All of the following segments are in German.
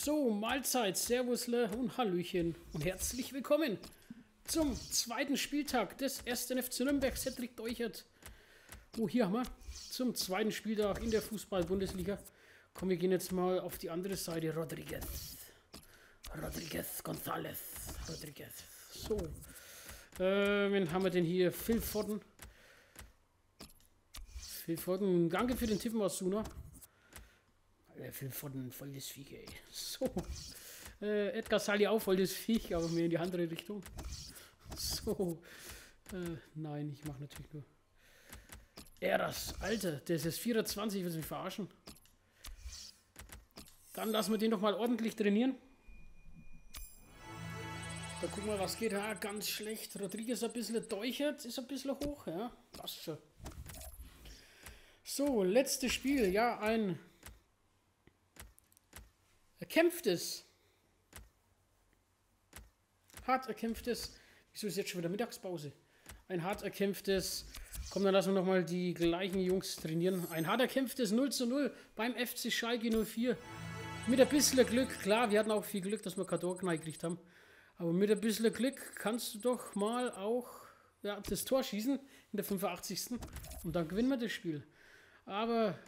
So, Mahlzeit, Servusle und Hallöchen und herzlich willkommen zum zweiten Spieltag des 1. FC Nürnberg. Cedric Deuchert. Oh, hier haben wir zum zweiten Spieltag in der Fußball-Bundesliga. Komm, wir gehen jetzt mal auf die andere Seite. Rodriguez. Rodriguez González. Rodriguez. So. Äh, wen haben wir denn hier? Phil Foden. Phil Foden. Danke für den Tipp, Masuna. Der Film von voll Viech, ey. So. Äh, Edgar Sally auch voll das Viech, aber mehr in die andere Richtung. So. Äh, nein, ich mache natürlich nur. Eras, Alter, der ist jetzt 24, will mich verarschen. Dann lassen wir den doch mal ordentlich trainieren. Da gucken wir, was geht. Ja, ganz schlecht. Rodriguez ein bisschen deuchert, ist ein bisschen hoch, ja. Passt schon. So, letztes Spiel. Ja, ein erkämpftes, hart erkämpftes, wieso ist jetzt schon wieder Mittagspause? Ein hart erkämpftes, komm, dann lassen wir nochmal die gleichen Jungs trainieren. Ein hart erkämpftes 0 zu 0 beim FC Schalke 04. Mit ein bisschen Glück, klar, wir hatten auch viel Glück, dass wir Tor gekriegt haben. Aber mit ein bisschen Glück kannst du doch mal auch ja, das Tor schießen in der 85. Und dann gewinnen wir das Spiel. Aber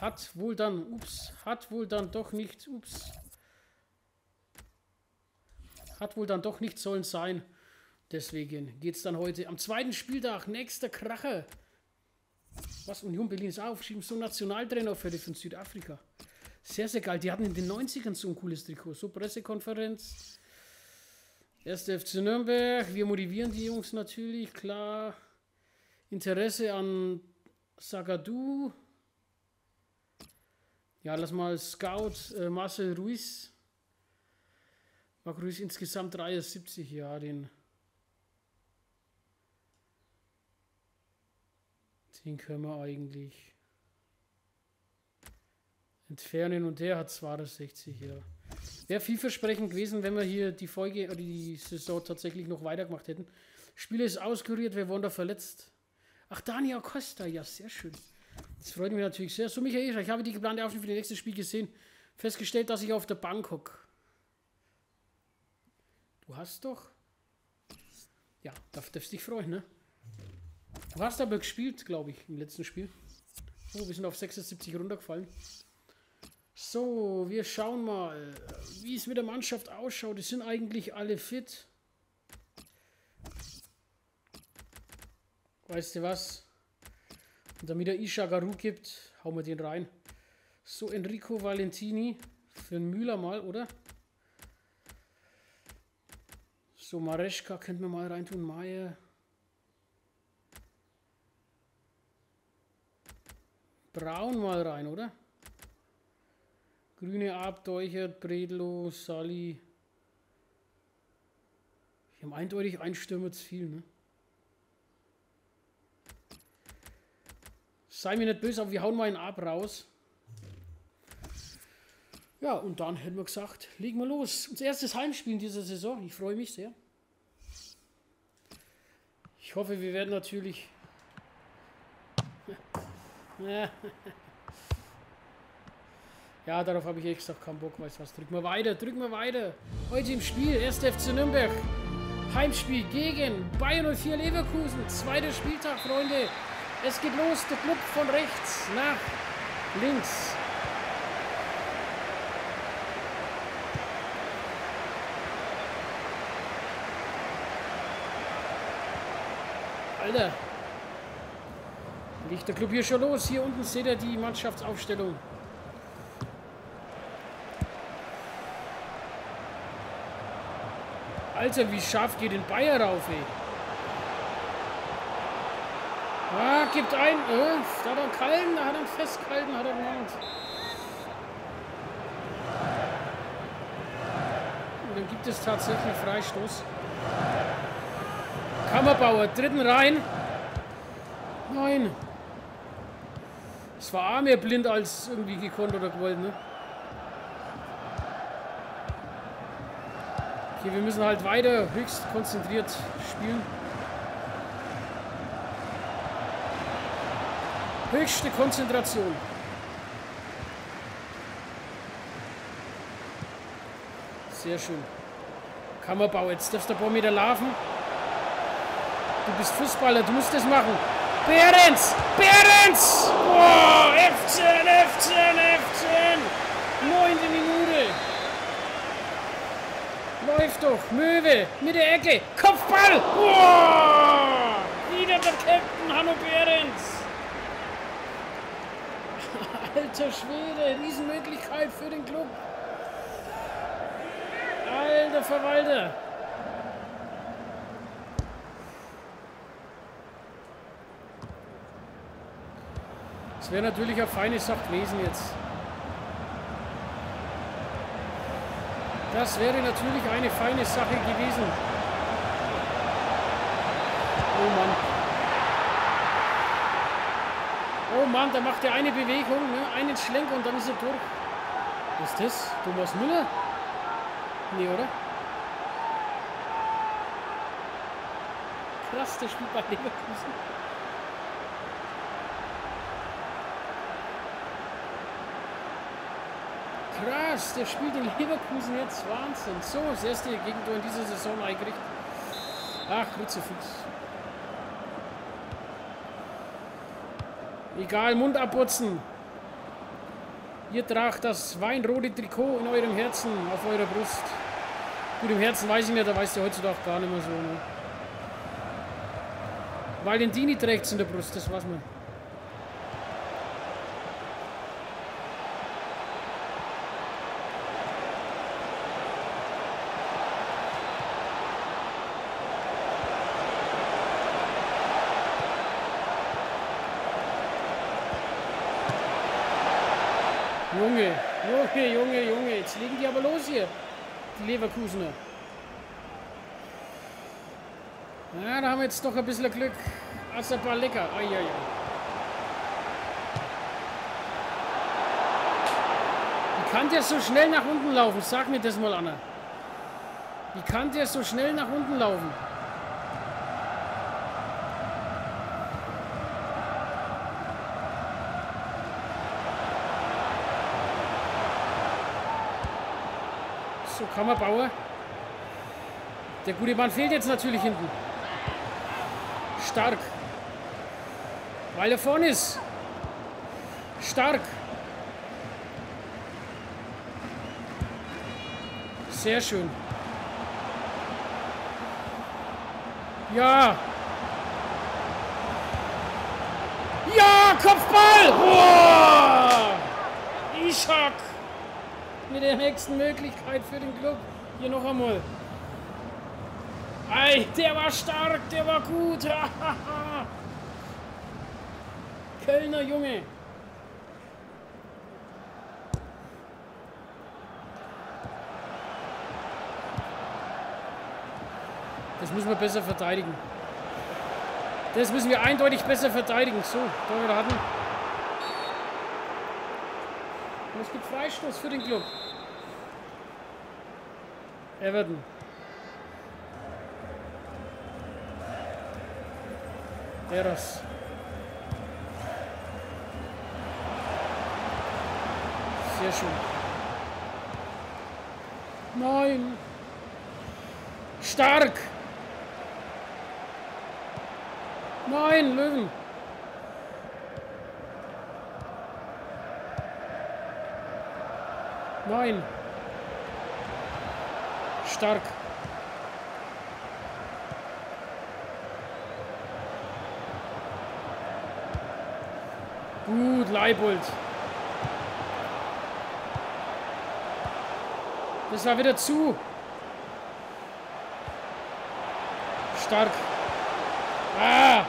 hat wohl dann, ups, hat wohl dann doch nicht, ups. Hat wohl dann doch nicht sollen sein. Deswegen geht es dann heute am zweiten Spieltag, nächster Kracher. Was Union Berlin ist aufschieben, so Nationaltrainer für, die von Südafrika. Sehr, sehr geil. Die hatten in den 90ern so ein cooles Trikot. So Pressekonferenz. Erste FC Nürnberg. Wir motivieren die Jungs natürlich, klar. Interesse an Sagadu. Ja, lass mal Scout äh, Marcel Ruiz. Marc Ruiz insgesamt 73, ja, den. Den können wir eigentlich entfernen und der hat 62, ja. Wäre vielversprechend gewesen, wenn wir hier die Folge oder die Saison tatsächlich noch weitergemacht hätten. Spiel ist auskuriert, wir wurden da verletzt. Ach, Daniel Costa, ja, sehr schön. Das freut mich natürlich sehr. So, Michael, ich habe die geplante Aufnahme für das nächste Spiel gesehen. Festgestellt, dass ich auf der Bank hocke. Du hast doch. Ja, darf, darfst dich freuen, ne? Du hast aber gespielt, glaube ich, im letzten Spiel. Oh, wir sind auf 76 runtergefallen. So, wir schauen mal, wie es mit der Mannschaft ausschaut. Die sind eigentlich alle fit. Weißt du was? Und damit er Isha Garu gibt, hauen wir den rein. So, Enrico Valentini für den Müller mal, oder? So, Mareschka könnten wir mal reintun. Meier. Braun mal rein, oder? Grüne Abdeuchert, Bredlo, Sali. Wir haben eindeutig ein Stürmer zu viel, ne? Sei mir nicht böse, aber wir hauen mal einen ab raus. Ja, und dann hätten wir gesagt, legen wir los. Unser erstes Heimspiel in dieser Saison. Ich freue mich sehr. Ich hoffe, wir werden natürlich... Ja, darauf habe ich echt gesagt, keinen Bock, weißt was. Drücken wir weiter, drücken wir weiter. Heute im Spiel, 1. FC Nürnberg. Heimspiel gegen Bayern 04 Leverkusen. Zweiter Spieltag, Freunde. Es geht los, der Club von rechts nach links. Alter. Liegt der Club hier schon los. Hier unten seht ihr die Mannschaftsaufstellung. Alter, wie scharf geht den Bayer rauf, ey. Ah, gibt ein. Äh, da hat er einen Kalten, da hat er einen festgehalten, hat er gemacht. Und dann gibt es tatsächlich Freistoß. Kammerbauer, dritten rein. Nein. Es war auch mehr blind als irgendwie gekonnt oder gewollt, ne? Okay, wir müssen halt weiter höchst konzentriert spielen. Höchste Konzentration. Sehr schön. Kammerbau, jetzt darfst du ein paar Meter laufen. Du bist Fußballer, du musst das machen. Behrens! Behrens! Boah, F10, F10, F10! Neunte Minute. Läuft doch. Möwe mit der Ecke. Kopfball! Boah! Wieder der Captain Hanno Behrens. Alter Schwede, Riesenmöglichkeit für den Club. Alter Verwalter. Das wäre natürlich eine feine Sache gewesen jetzt. Das wäre natürlich eine feine Sache gewesen. Oh Mann. Oh Mann, da macht er eine Bewegung, ne? einen Schlenk und dann ist er durch. Was ist das? Thomas Müller? Nee, oder? Krass, der spielt bei Leverkusen. Krass, der spielt in Leverkusen jetzt. Wahnsinn. So, das erste Gegentor in dieser Saison eingerichtet. Ach, Kruzifix. Egal, Mund abputzen. Ihr tragt das weinrote Trikot in eurem Herzen, auf eurer Brust. Gut, im Herzen weiß ich nicht, da weißt du heutzutage gar nicht mehr so. Ne? Valentini trägt es in der Brust, das weiß man. Junge, Junge, Junge, Junge, jetzt legen die aber los hier, die Leverkusener. Ja, da haben wir jetzt doch ein bisschen Glück. Asapa lecker. Eieiei. Wie kann der so schnell nach unten laufen? Sag mir das mal, Anna. Wie kann der so schnell nach unten laufen? So, Kammerbauer. Der gute Mann fehlt jetzt natürlich hinten. Stark. Weil er vorne ist. Stark. Sehr schön. Ja. Ja, Kopfball! Boah! Ishak! Mit der nächsten Möglichkeit für den Club. Hier noch einmal. Ei, der war stark, der war gut. Kölner Junge. Das müssen wir besser verteidigen. Das müssen wir eindeutig besser verteidigen. So, da wir hatten. Und es gibt Freistoß für den Club. Everton. Eros. Sehr schön. Nein. Stark. Nein, Löwen. Nein. Stark. Gut, Leibold. Das war wieder zu. Stark. Ah!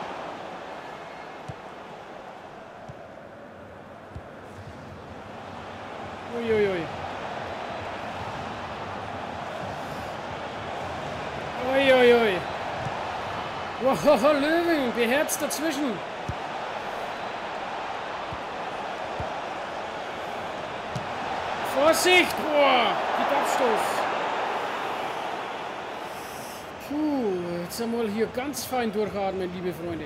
Wow, Löwen, beherzt dazwischen. Vorsicht! Boah, gibt Abstoß. Puh, jetzt einmal hier ganz fein durchatmen, liebe Freunde.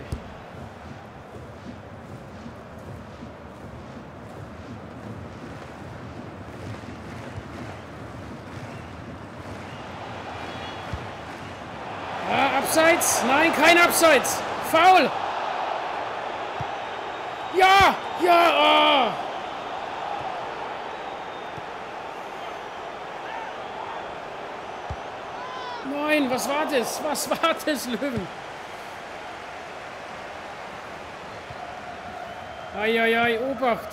Abseits? Nein, kein Abseits. Foul. Ja, ja, oh. Nein, was war das? Was war das, Löwen? Eieiei, Obacht.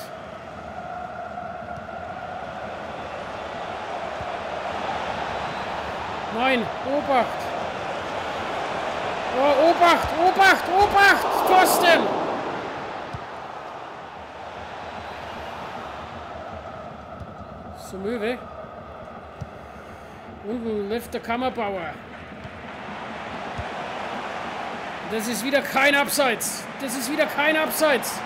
Nein, Obacht. Oh, Obacht, Obacht, Obacht, Thorsten! So, Möwe. Unten läuft der Kammerbauer. Das ist wieder kein Abseits. Das ist wieder kein Abseits.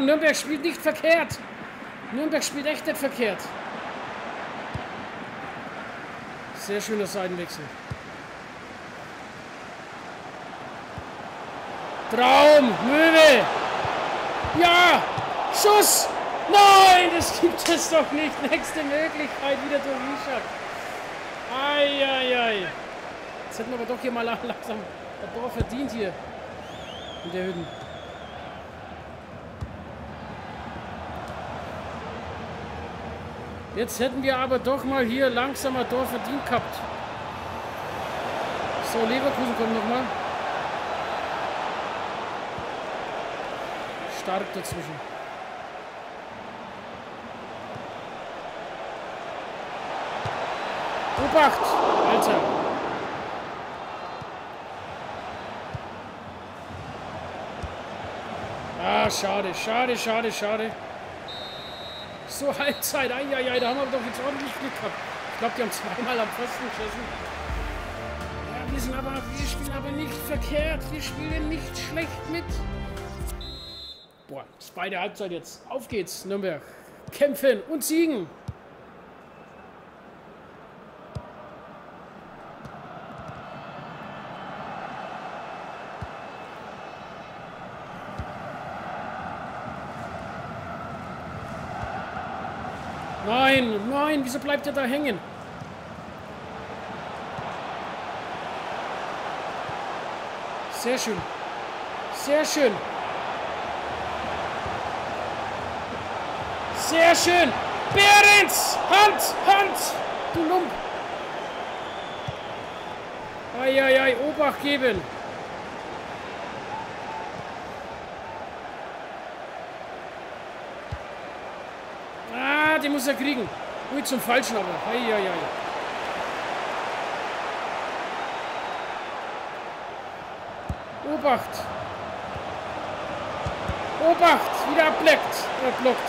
Nürnberg spielt nicht verkehrt. Nürnberg spielt echt nicht verkehrt. Sehr schöner Seitenwechsel. Traum, Möwe. Ja, Schuss. Nein, das gibt es doch nicht. Nächste Möglichkeit wieder durch Wischak. Eieiei. Jetzt hätten wir aber doch hier mal langsam ein Tor verdient hier in der Hütten. Jetzt hätten wir aber doch mal hier langsam ein Tor verdient gehabt. So, Leverkusen kommt nochmal. Stark dazwischen. Obacht! Alter! Ah, schade, schade, schade, schade. So Halbzeit. Eieiei, da haben wir doch jetzt ordentlich Glück gehabt. Ich glaube, die haben zweimal am Pfosten geschossen. Ja, wir sind aber, wir spielen aber nicht verkehrt. Wir spielen nicht schlecht mit. Boah, ist beide Halbzeit jetzt. Auf geht's, Nürnberg. Kämpfen und siegen. Nein, nein, wieso bleibt er da hängen? Sehr schön. Sehr schön. Sehr schön. Behrens! Hand! Hand! Du Lump! Eieiei, Obacht geben. den muss er kriegen. Ui, zum hei, hei. Obacht! Obacht! Wieder ableckt. Er blockt.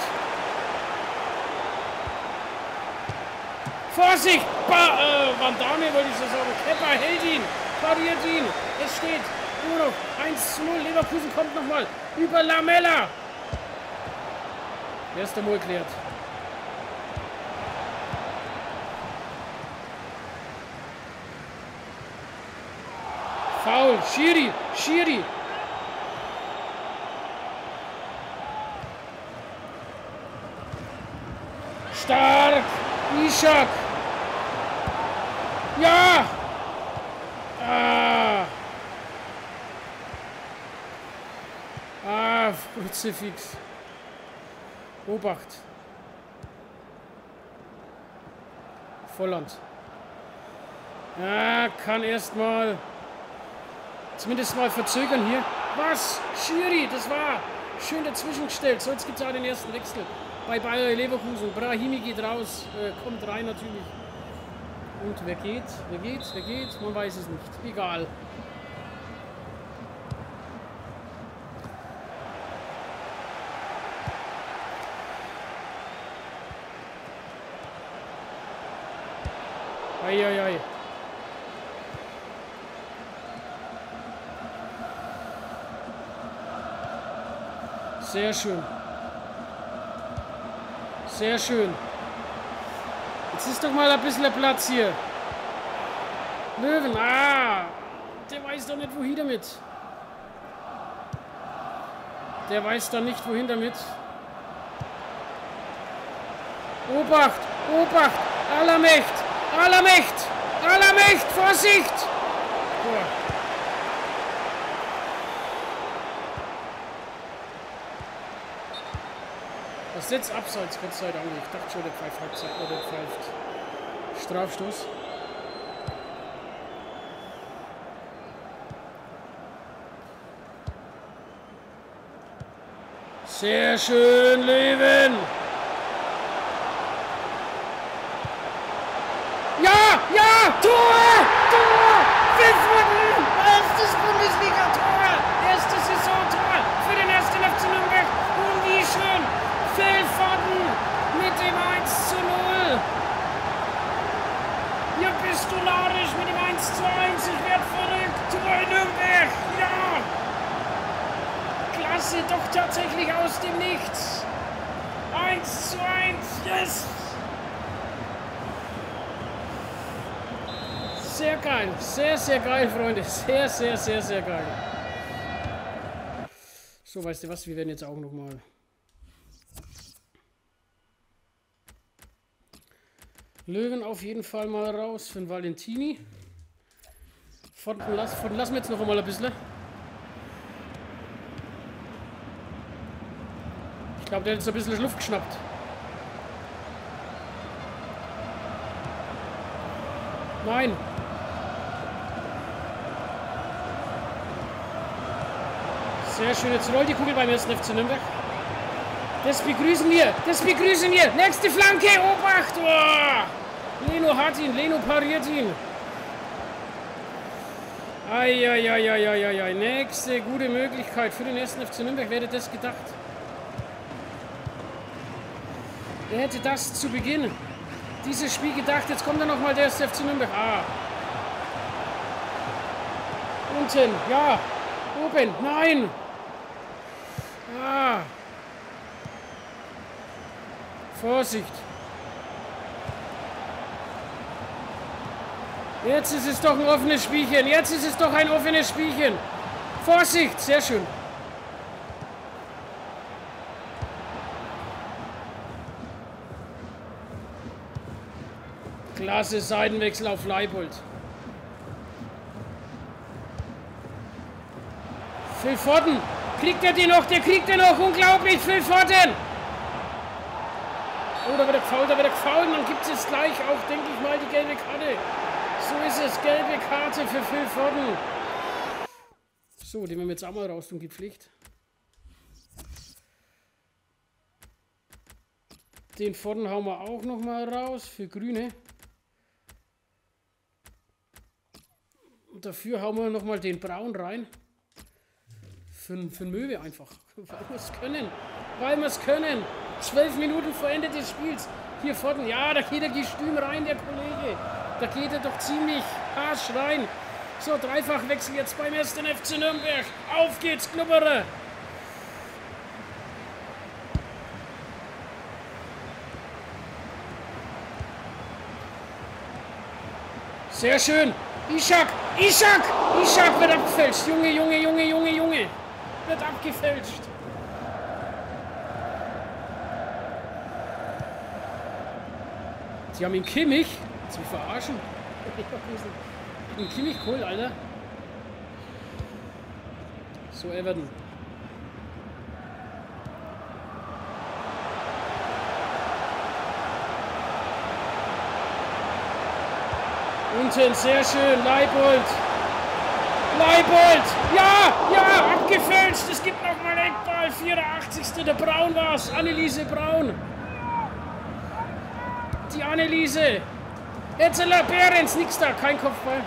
Vorsicht! Ba äh, Vandame wollte ich so sagen. Kepper hält ihn. Pariert ihn. Es steht nur noch 1 zu 0. Leverkusen kommt nochmal. Über Lamella. Erster Mal klärt. Foul. Schiri. Schiri. Stark. Ishak. Ja. Ah. Ah, Kruzifix. Obacht. Volland. Ja, kann erstmal Zumindest mal verzögern hier. Was? Schiri, das war schön dazwischen gestellt. So, jetzt gibt es auch den ersten Wechsel bei Bayer Leverkusen. Brahimi geht raus, äh, kommt rein natürlich. Und wer geht? Wer geht? Wer geht? Man weiß es nicht. Egal. Eieiei. Ei, ei. Sehr schön. Sehr schön. Jetzt ist doch mal ein bisschen Platz hier. Löwen, ah! Der weiß doch nicht, wohin damit. Der weiß doch nicht, wohin damit. Obacht! Obacht! Allermächt! Allermächt! Allermächt! Vorsicht! Boah. Ist jetzt abseits, Gott sei Dank. Ich dachte schon, der pfeift Halbzeit oder pfeift Strafstoß. Sehr schön, Leben! Ja, ja, Tor! Tor! Pfiffen! Erstes Bundesliga-Tor! Erstes Saisontor für den ersten FC Nürnberg. Und wie schön! Phil Foden mit dem 1 zu 0. Ja, bist du narisch mit dem 1 zu 1. Ich werde verrückt. Tor in Nürnberg. Ja! Klasse, doch tatsächlich aus dem Nichts. 1 zu 1. Yes! Sehr geil. Sehr, sehr geil, Freunde. Sehr, sehr, sehr, sehr geil. So, weißt du was? Wir werden jetzt auch noch mal Löwen auf jeden Fall mal raus für den Valentini. Von, lass, von, lassen wir jetzt noch einmal ein bisschen. Ich glaube, der hat jetzt ein bisschen Luft geschnappt. Nein. Sehr schön. Jetzt rollt die Kugel beim ersten FC Nürnberg. Das begrüßen wir. Das begrüßen wir. Nächste Flanke. Obacht. Oh. Leno hat ihn. Leno pariert ihn. Eieieiei. Nächste gute Möglichkeit für den ersten FC Nürnberg. Wer hätte das gedacht? Wer hätte das zu Beginn dieses Spiel gedacht? Jetzt kommt dann nochmal der erste FC Nürnberg. Ah. Unten. Ja. Oben. Nein. Ah. Vorsicht! Jetzt ist es doch ein offenes Spielchen. Jetzt ist es doch ein offenes Spielchen. Vorsicht! Sehr schön. Klasse Seitenwechsel auf Leibold. Phil Foden. Kriegt er die noch? Der kriegt er noch. Unglaublich. Phil Foden. Oh, da wird er gefault, da wird er gefault. Dann gibt es jetzt gleich auch, denke ich mal, die gelbe Karte. So ist es, gelbe Karte für Phil Foden. So, den wir jetzt auch mal raus tun, gibt Pflicht. Den Foden hauen wir auch noch mal raus für Grüne. Und dafür hauen wir noch mal den Braun rein. Für, für Möwe einfach. Weil wir es können. Weil wir es können. Zwölf Minuten vor Ende des Spiels. Hier vorne, ja, da geht er gestüm rein, der Kollege. Da geht er doch ziemlich harsch rein. So, Dreifachwechsel jetzt beim ersten FC Nürnberg. Auf geht's, Knubberer. Sehr schön. Ishak, Ishak, Ishak wird abgefälscht. Junge, Junge, Junge, Junge, Junge. Wird abgefälscht. Sie haben ihn Kimmich. Zu verarschen. Ein Kimmich cool, Alter. So, Everton. Unten, sehr schön, Leibold. Leibold, ja, ja, abgefälscht. Es gibt noch mal Eckball, 84. Der Braun war's, Anneliese Braun die Anneliese. Etzela Behrens, nix da, kein Kopfball.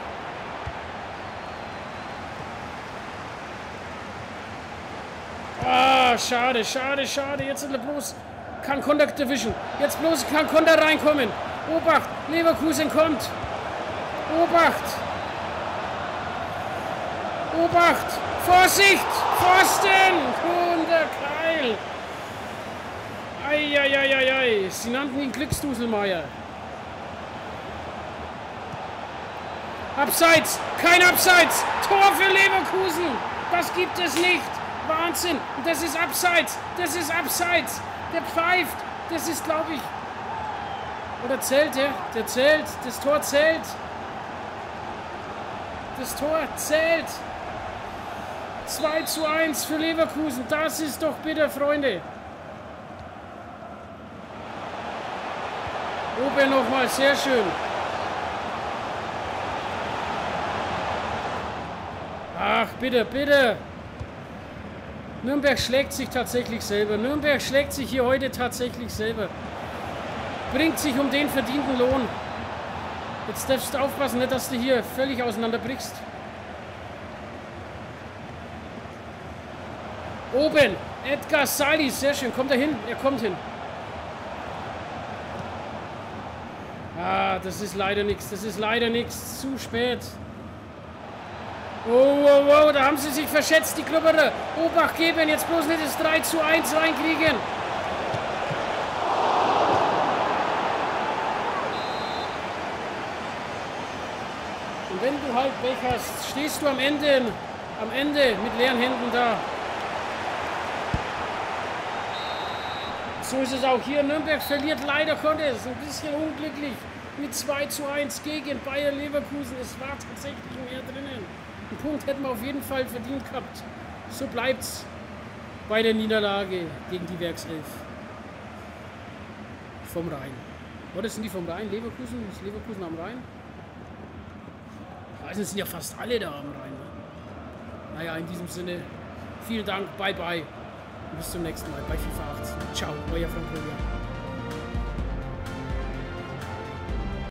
Ah, schade, schade, schade. Jetzt bloß kann Konter Division. Jetzt bloß kann Konter reinkommen. Obacht, Leverkusen kommt. Obacht. Obacht. Vorsicht. Pfosten. Wunderkeil. Eieieiei, sie nannten ihn Glücksduselmeier. Abseits, kein Abseits, Tor für Leverkusen, das gibt es nicht. Wahnsinn, das ist Abseits, das ist Abseits, der pfeift, das ist glaube ich, Oder zählt der? Der zählt. Das Tor zählt. Das Tor zählt. 2 zu 1 für Leverkusen. Das ist doch bitter, Freunde. Oben nochmal, sehr schön. Ach, bitte, bitte. Nürnberg schlägt sich tatsächlich selber. Nürnberg schlägt sich hier heute tatsächlich selber. Bringt sich um den verdienten Lohn. Jetzt darfst du aufpassen, nicht, dass du hier völlig auseinanderbrichst. Oben. Edgar Salis. Sehr schön. Kommt er hin? Er kommt hin. Ah, das ist leider nichts. Das ist leider nichts. Zu spät. Oh, oh, oh, da haben sie sich verschätzt, die Klubberer. Obacht geben, jetzt bloß nicht das 3 zu 1 reinkriegen. Und wenn du halt Pech hast, stehst du am Ende, am Ende mit leeren Händen da. So ist es auch hier. Nürnberg verliert leider Gottes. Ein bisschen unglücklich mit 2 zu 1 gegen Bayern Leverkusen. Es war tatsächlich mehr drinnen. Einen Punkt hätten wir auf jeden Fall verdient gehabt. So bleibt's bei der Niederlage gegen die Werkself. Vom Rhein. Oder sind die vom Rhein? Leverkusen? Ist Leverkusen am Rhein? Also es sind ja fast alle da am Rhein. Ne? Naja, in diesem Sinne, vielen Dank, bye bye. Bis zum nächsten Mal bei FIFA 18. Ciao, euer Frank Röger.